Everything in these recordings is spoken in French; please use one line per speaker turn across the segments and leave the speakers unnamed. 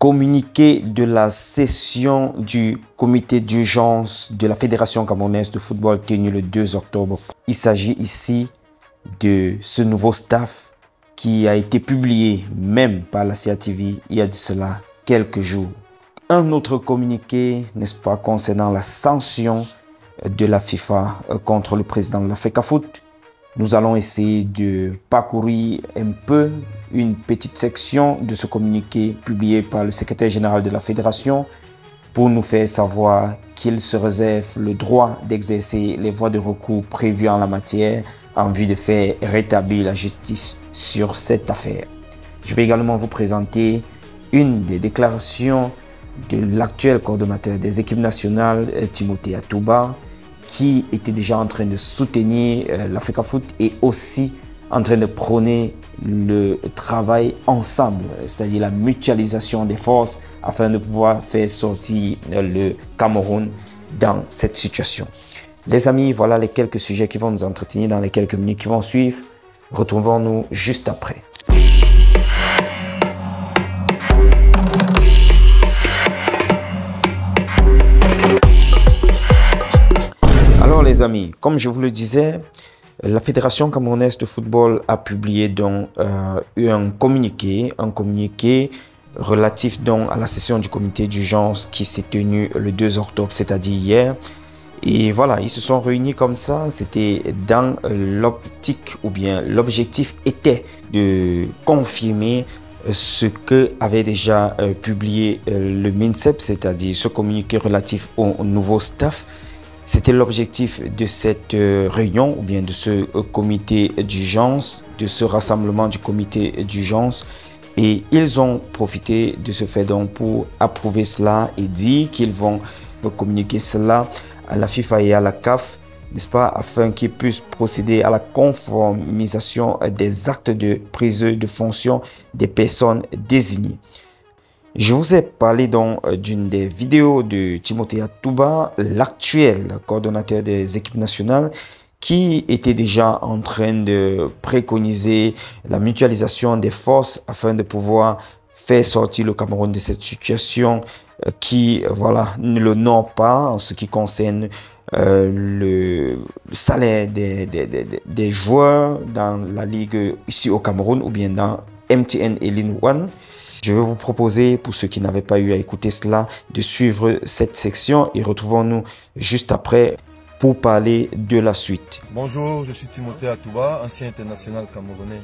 communiqué de la session du comité d'urgence de la Fédération camerounaise de football tenu le 2 octobre. Il s'agit ici de ce nouveau staff qui a été publié même par la CATV il y a de cela quelques jours. Un autre communiqué, n'est-ce pas, concernant la sanction de la FIFA contre le président de la FECAFOOT nous allons essayer de parcourir un peu une petite section de ce communiqué publié par le secrétaire général de la fédération pour nous faire savoir qu'il se réserve le droit d'exercer les voies de recours prévues en la matière en vue de faire rétablir la justice sur cette affaire. Je vais également vous présenter une des déclarations de l'actuel coordonnateur des équipes nationales, Timothée Atouba, qui était déjà en train de soutenir euh, l'Africa Foot et aussi en train de prôner le travail ensemble, c'est-à-dire la mutualisation des forces afin de pouvoir faire sortir euh, le Cameroun dans cette situation. Les amis, voilà les quelques sujets qui vont nous entretenir dans les quelques minutes qui vont suivre. Retrouvons-nous juste après. Amis, comme je vous le disais, la Fédération camerounaise de football a publié donc euh, un communiqué, un communiqué relatif donc à la session du comité d'urgence qui s'est tenue le 2 octobre, c'est-à-dire hier. Et voilà, ils se sont réunis comme ça. C'était dans l'optique ou bien l'objectif était de confirmer ce que avait déjà euh, publié euh, le MINSEP, c'est-à-dire ce communiqué relatif au nouveau staff c'était l'objectif de cette euh, réunion ou bien de ce euh, comité d'urgence, de ce rassemblement du comité d'urgence. Et ils ont profité de ce fait donc pour approuver cela et dire qu'ils vont communiquer cela à la FIFA et à la CAF, n'est-ce pas, afin qu'ils puissent procéder à la conformisation des actes de prise de fonction des personnes désignées. Je vous ai parlé euh, d'une des vidéos de Timothée Touba, l'actuel coordonnateur des équipes nationales, qui était déjà en train de préconiser la mutualisation des forces afin de pouvoir faire sortir le Cameroun de cette situation euh, qui voilà, ne le nomme pas en ce qui concerne euh, le salaire des, joueurs dans la ligue ici au Cameroun ou bien dans MTN et One. Je vais vous proposer, pour ceux qui n'avaient pas eu à écouter cela, de suivre cette section et retrouvons-nous juste après pour parler de la suite.
Bonjour, je suis Timothée Atouba, ancien international camerounais.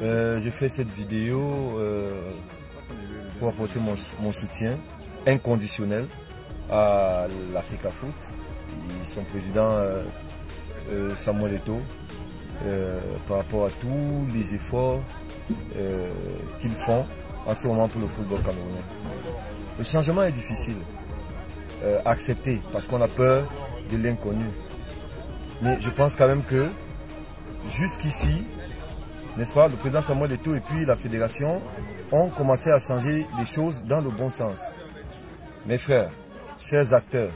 Euh, je fais cette vidéo euh, pour apporter mon, soutien inconditionnel à l'Africa Foot et son président euh, Samuel Eto'o par rapport à tous les efforts qu'ils font en ce moment pour le football camerounais. Le changement est difficile euh, à accepter parce qu'on a peur de l'inconnu. Mais je pense quand même que jusqu'ici, n'est-ce pas, le président Samuel Eto'o et puis la fédération ont commencé à changer les choses dans le bon sens. Mes frères, chers acteurs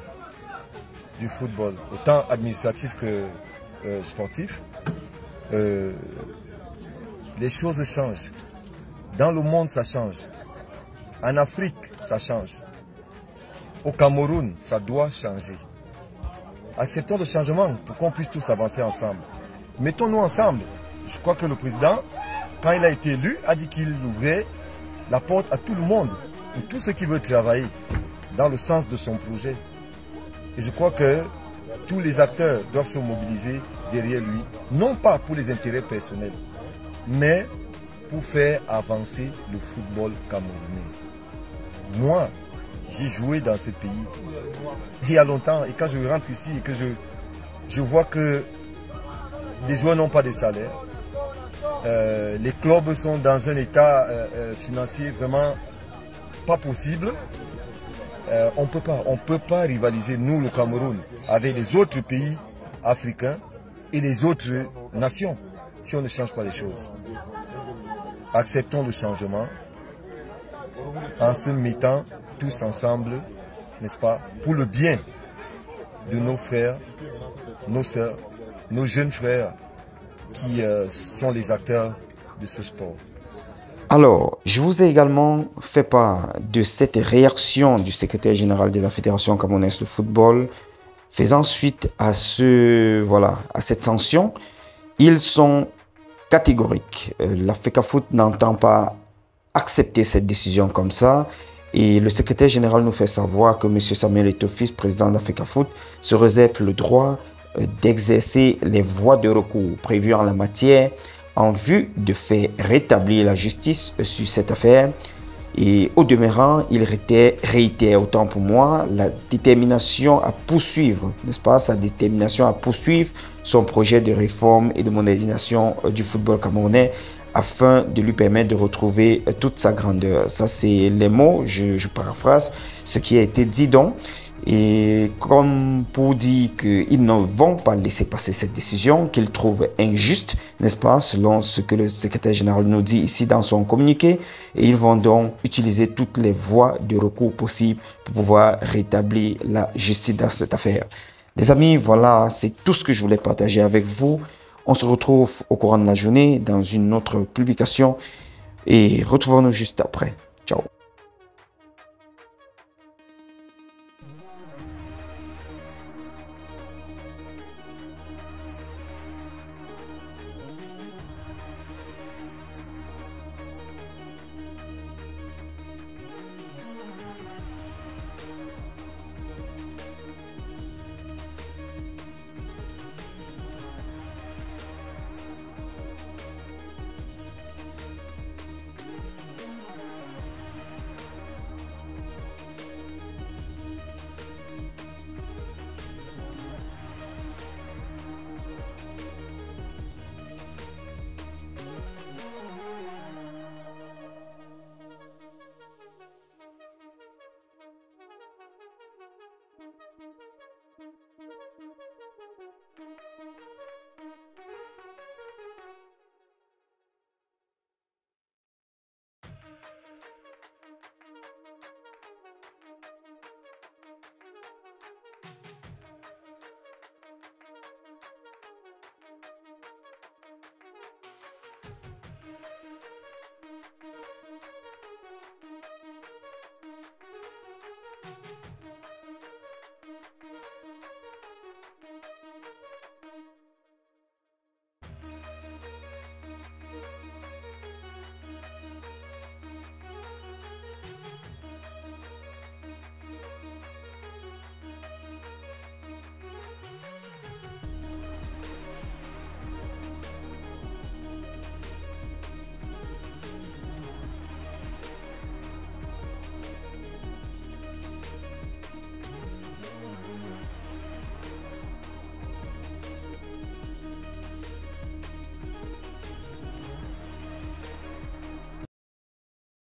du football, autant administratifs que euh, sportifs, euh, les choses changent. Dans le monde, ça change. En Afrique, ça change. Au Cameroun, ça doit changer. Acceptons le changement pour qu'on puisse tous avancer ensemble. Mettons-nous ensemble. Je crois que le président, quand il a été élu, a dit qu'il ouvrait la porte à tout le monde, pour tous ceux qui veulent travailler dans le sens de son projet. Et je crois que tous les acteurs doivent se mobiliser derrière lui, non pas pour les intérêts personnels, mais pour faire avancer le football camerounais. Moi, j'ai joué dans ce pays il y a longtemps et quand je rentre ici et que je, je vois que les joueurs n'ont pas de salaire, euh, les clubs sont dans un état euh, euh, financier vraiment pas possible. on peut pas, on peut pas rivaliser nous le Cameroun avec les autres pays africains et les autres nations si on ne change pas les choses acceptons le changement en se mettant tous ensemble, n'est-ce pas, pour le bien de nos frères, nos sœurs, nos jeunes frères qui euh, sont les acteurs de ce sport.
Alors, je vous ai également fait part de cette réaction du secrétaire général de la Fédération camerounaise de football faisant suite à ce voilà à cette sanction. Ils sont catégoriques. Euh, la FECAFOOT n'entend pas accepter cette décision comme ça. Et le secrétaire général nous fait savoir que M. Samuel Etofis, président de la FECAFOOT, se réserve le droit euh, d'exercer les voies de recours prévues en la matière en vue de faire rétablir la justice sur cette affaire. Et au demeurant, il réitère, autant pour moi la détermination à poursuivre, n'est-ce pas, sa détermination à poursuivre son projet de réforme et de modernisation euh, du football camerounais afin de lui permettre de retrouver euh, toute sa grandeur. Ça, c'est les mots, je, je paraphrase, ce qui a été dit donc. Et comme pour dire qu'ils ne vont pas laisser passer cette décision, qu'ils trouvent injuste, n'est-ce pas, selon ce que le secrétaire général nous dit ici dans son communiqué, et ils vont donc utiliser toutes les voies de recours possibles pour pouvoir rétablir la justice dans cette affaire. Les amis, voilà, c'est tout ce que je voulais partager avec vous. On se retrouve au courant de la journée dans une autre publication et retrouvons-nous juste après. Ciao